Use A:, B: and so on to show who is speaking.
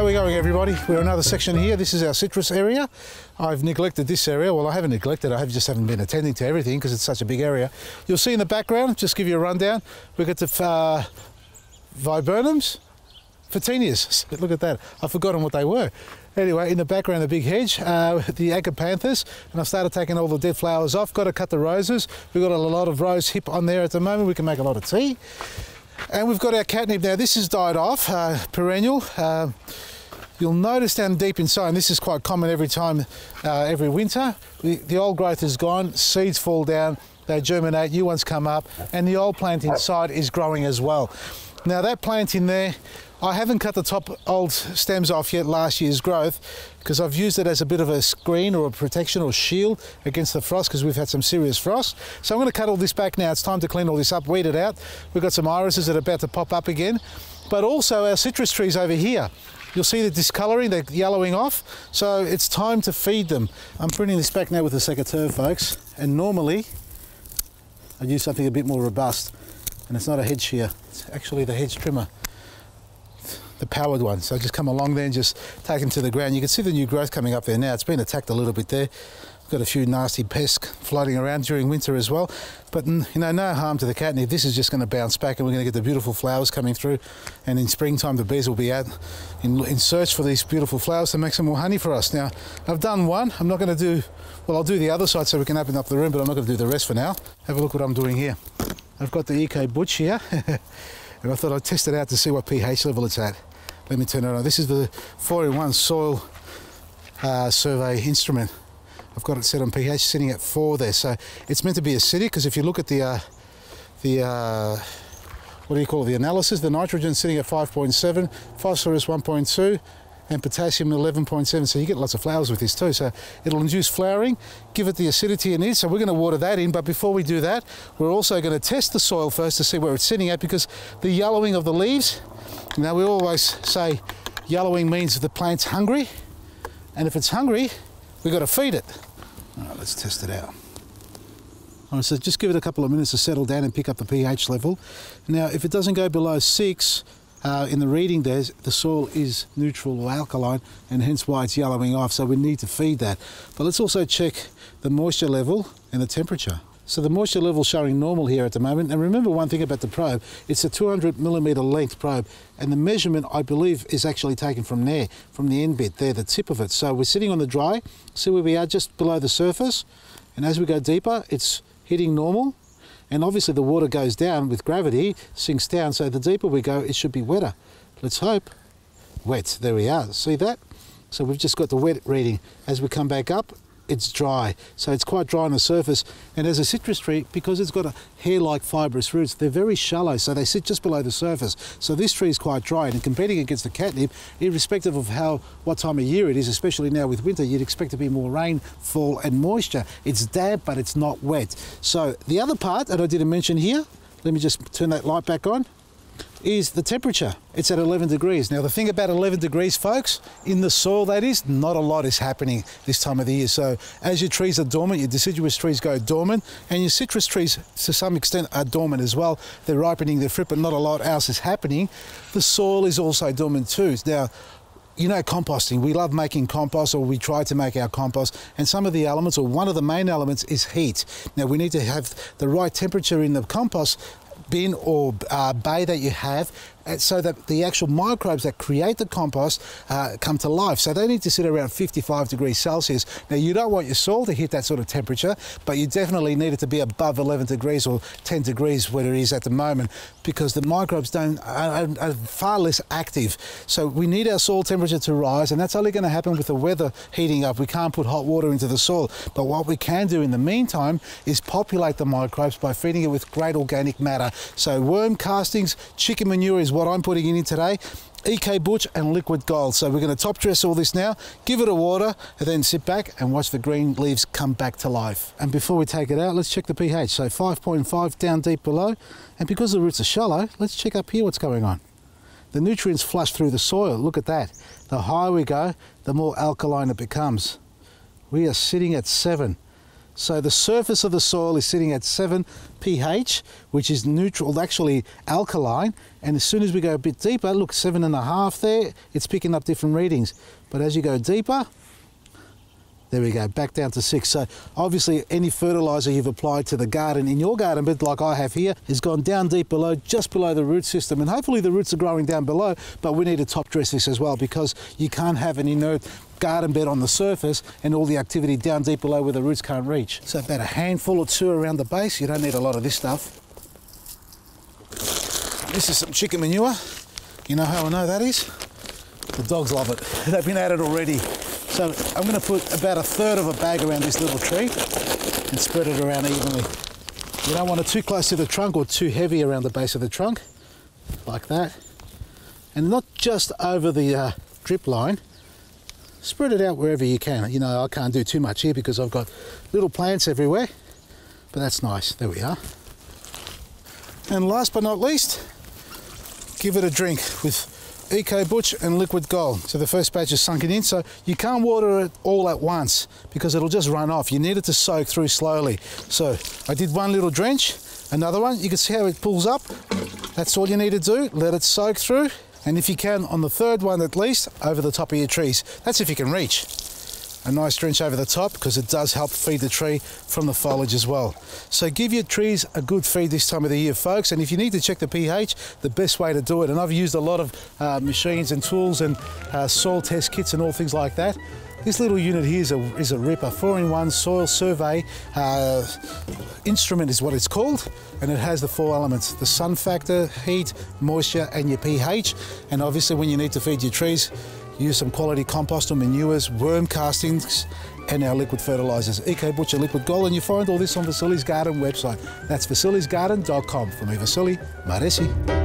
A: How are we going everybody? We're another section here. This is our citrus area. I've neglected this area. Well, I haven't neglected, I have just haven't been attending to everything because it's such a big area. You'll see in the background, just give you a rundown, we've got the uh, viburnums, Photinias. Look at that. I've forgotten what they were. Anyway, in the background, the big hedge, uh, the agapanthus, and I've started taking all the dead flowers off. Got to cut the roses. We've got a lot of rose hip on there at the moment. We can make a lot of tea. And we've got our catnip now. This has died off, uh, perennial. Uh, you'll notice down deep inside, and this is quite common every time, uh, every winter, the, the old growth is gone, seeds fall down, they germinate, new ones come up, and the old plant inside is growing as well. Now that plant in there, I haven't cut the top old stems off yet last year's growth because I've used it as a bit of a screen or a protection or shield against the frost because we've had some serious frost. So I'm going to cut all this back now. It's time to clean all this up, weed it out. We've got some irises that are about to pop up again, but also our citrus trees over here. You'll see the discolouring, they're yellowing off. So it's time to feed them. I'm printing this back now with a secateurs, folks. And normally, I'd use something a bit more robust. And it's not a hedge shear, it's actually the hedge trimmer the powered one. So just come along there and just take them to the ground. You can see the new growth coming up there now. It's been attacked a little bit there. Got a few nasty pests floating around during winter as well. But you know, no harm to the catnip. This is just going to bounce back and we're going to get the beautiful flowers coming through. And in springtime, the bees will be out in, in search for these beautiful flowers to make some more honey for us. Now, I've done one. I'm not going to do, well, I'll do the other side so we can open up the room, but I'm not going to do the rest for now. Have a look what I'm doing here. I've got the Eco Butch here. and I thought I'd test it out to see what pH level it's at. Let me turn it on. This is the 4-in-1 soil uh, survey instrument. I've got it set on pH sitting at 4 there. So it's meant to be acidic because if you look at the, uh, the uh, what do you call it, the analysis, the nitrogen sitting at 5.7, phosphorus 1.2, and potassium 11.7 so you get lots of flowers with this too. So it'll induce flowering give it the acidity it needs. So we're going to water that in. But before we do that we're also going to test the soil first to see where it's sitting at because the yellowing of the leaves now we always say yellowing means the plant's hungry and if it's hungry we've got to feed it all right let's test it out all right, so just give it a couple of minutes to settle down and pick up the pH level. Now, if it doesn't go below six, uh, in the reading there, the soil is neutral or alkaline and hence why it's yellowing off. So we need to feed that. But let's also check the moisture level and the temperature. So the moisture level showing normal here at the moment. And remember one thing about the probe, it's a 200 millimeter length probe. And the measurement, I believe, is actually taken from there, from the end bit there, the tip of it. So we're sitting on the dry, see where we are just below the surface. And as we go deeper, it's hitting normal and obviously the water goes down with gravity, sinks down, so the deeper we go, it should be wetter. Let's hope. Wet, there we are. See that? So we've just got the wet reading. As we come back up, it's dry. So it's quite dry on the surface. And as a citrus tree, because it's got a hair-like fibrous roots, they're very shallow, so they sit just below the surface. So this tree is quite dry, and competing against the catnip, irrespective of how what time of year it is, especially now with winter, you'd expect to be more rainfall and moisture. It's damp, but it's not wet. So the other part that I didn't mention here, let me just turn that light back on is the temperature. It's at 11 degrees. Now the thing about 11 degrees folks, in the soil that is, not a lot is happening this time of the year. So as your trees are dormant, your deciduous trees go dormant and your citrus trees to some extent are dormant as well. They're ripening their fruit but not a lot else is happening. The soil is also dormant too. Now you know composting we love making compost or we try to make our compost and some of the elements or one of the main elements is heat now we need to have the right temperature in the compost bin or uh, bay that you have so that the actual microbes that create the compost uh, come to life. So they need to sit around 55 degrees Celsius. Now you don't want your soil to hit that sort of temperature, but you definitely need it to be above 11 degrees or 10 degrees where it is at the moment because the microbes don't are, are far less active. So we need our soil temperature to rise and that's only going to happen with the weather heating up. We can't put hot water into the soil, but what we can do in the meantime is populate the microbes by feeding it with great organic matter. So worm castings, chicken manure is what I'm putting in today. Eco Butch and Liquid Gold. So we're going to top dress all this now, give it a water, and then sit back and watch the green leaves come back to life. And before we take it out, let's check the pH. So 5.5 down deep below. And because the roots are shallow, let's check up here what's going on. The nutrients flush through the soil. Look at that. The higher we go, the more alkaline it becomes. We are sitting at seven. So the surface of the soil is sitting at 7 pH, which is neutral, actually alkaline. And as soon as we go a bit deeper, look, seven and a half there, it's picking up different readings. But as you go deeper, there we go, back down to six. So obviously any fertilizer you've applied to the garden in your garden bed like I have here has gone down deep below, just below the root system. And hopefully the roots are growing down below, but we need to top dress this as well because you can't have an inert garden bed on the surface and all the activity down deep below where the roots can't reach. So about a handful or two around the base. You don't need a lot of this stuff. This is some chicken manure. You know how I know that is? The dogs love it. They've been at it already. So I'm going to put about a third of a bag around this little tree and spread it around evenly. You don't want it too close to the trunk or too heavy around the base of the trunk, like that. And not just over the uh, drip line, spread it out wherever you can. You know, I can't do too much here because I've got little plants everywhere, but that's nice. There we are. And last but not least, give it a drink with Eco Butch and Liquid Gold. So the first batch is sunken in, so you can't water it all at once because it'll just run off. You need it to soak through slowly. So I did one little drench, another one. You can see how it pulls up. That's all you need to do. Let it soak through. And if you can, on the third one at least, over the top of your trees. That's if you can reach a nice drench over the top because it does help feed the tree from the foliage as well. So give your trees a good feed this time of the year, folks. And if you need to check the pH, the best way to do it, and I've used a lot of uh, machines and tools and uh, soil test kits and all things like that. This little unit here is a, is a ripper, four-in-one soil survey uh, instrument is what it's called, and it has the four elements, the sun factor, heat, moisture, and your pH. And obviously when you need to feed your trees, use some quality compost or manures, worm castings, and our liquid fertilisers, Eco Butcher Liquid Gold, and you find all this on Vasili's Garden website. That's vasilisgarden.com. From me, Vasily Maresi.